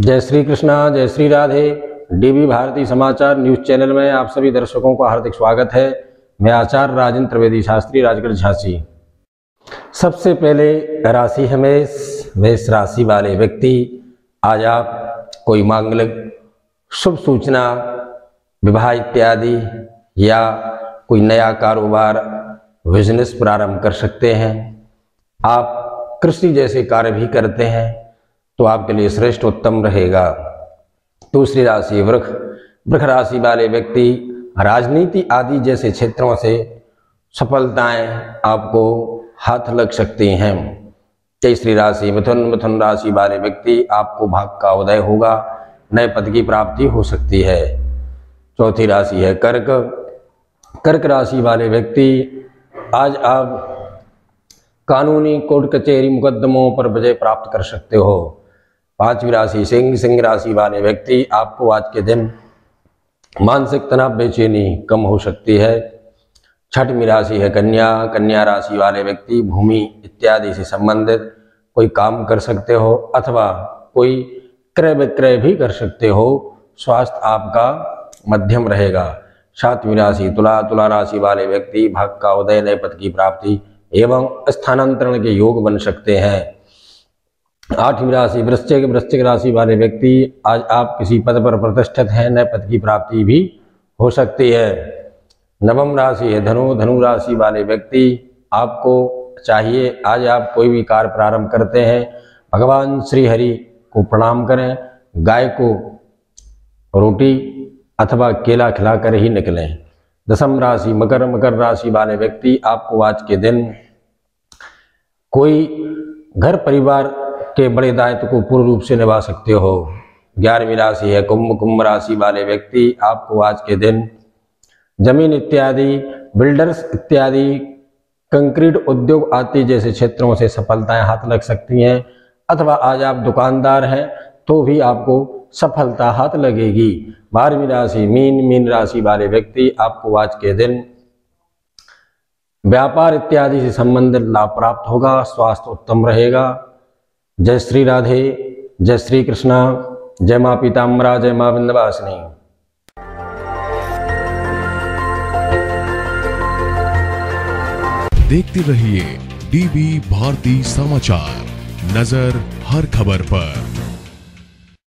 जय श्री कृष्णा जय श्री राधे डीबी भारती समाचार न्यूज़ चैनल में आप सभी दर्शकों का हार्दिक स्वागत है। मैं आचार्य राजेंद्र त्रिवेदी शास्त्री, राजगढ़, झांसी। सबसे पहले राशि हमेश मेष। राशि वाले व्यक्ति, आज आप कोई मांगलिक शुभ सूचना, विवाह इत्यादि या कोई नया कारोबार बिज़नेस प्रारंभ कर सकते हैं। आप कृषि जैसे कार्य भी करते हैं। तो आपके लिए श्रेष्ठ उत्तम रहेगा। दूसरी राशि वृक्ष वृक्ष राशि वाले व्यक्ति राजनीति आदि जैसे क्षेत्रों से सफलताएँ आपको हाथ लग सकती हैं। तीसरी राशि मिथुन। मिथुन राशि वाले व्यक्ति आपको भाग का उदय होगा, नए पद की प्राप्ति हो सकती है। चौथी राशि है कर्क। कर्क राशि वाले व्यक्ति आज आप कानूनी कोर्ट कचहरी मुकदमों पर विजय प्राप्त कर सकते हो। पांचवी राशि सिंह सिंह राशि वाले व्यक्ति, आपको आज के दिन मानसिक तनाव बेचैनी कम हो सकती है। छठवीं राशि है कन्या कन्या राशि वाले व्यक्ति, भूमि इत्यादि से संबंधित कोई काम कर सकते हो अथवा कोई क्रय विक्रय भी कर सकते हो। स्वास्थ्य आपका मध्यम रहेगा। सातवीं राशि तुला तुला राशि वाले व्यक्ति, भाग का उदय, नए पद की प्राप्ति एवं स्थानांतरण के योग बन सकते हैं। आठवीं राशि, वृश्चिक वृश्चिक राशि वाले व्यक्ति, आज आप किसी पद पर प्रतिष्ठित हैं, नए पद की प्राप्ति भी हो सकती है। नवम राशि है धनु धनु राशि वाले व्यक्ति, आपको चाहिए, आज आप कोई भी कार्य प्रारंभ करते हैं, भगवान श्री हरि को प्रणाम करें, गाय को रोटी अथवा केला खिलाकर ही निकलें। दसम राशि, मकर मकर राशि वाले व्यक्ति, आपको आज के दिन कोई घर परिवार के बड़े दायित्व को पूर्ण रूप से निभा सकते हो। ग्यारहवीं राशि है, कुंभ कुंभ राशि वाले व्यक्ति, आपको आज के दिन ज़मीन इत्यादि, बिल्डर्स इत्यादि, कंक्रीट उद्योग आदि जैसे क्षेत्रों से सफलताएँ हाथ लग सकती हैं, अथवा आज आप दुकानदार हैं तो भी आपको सफलता हाथ लगेगी। बारहवीं राशि, मीन मीन राशि वाले व्यक्ति, आपको आज के दिन व्यापार इत्यादि से संबंधित लाभ प्राप्त होगा, स्वास्थ्य उत्तम रहेगा। जय श्री राधे, जय श्री कृष्णा, जय माँ पीताम्बरा, जय माँ बिंदवासिनी देखते रहिए डीबी भारती समाचार, नज़र हर खबर पर।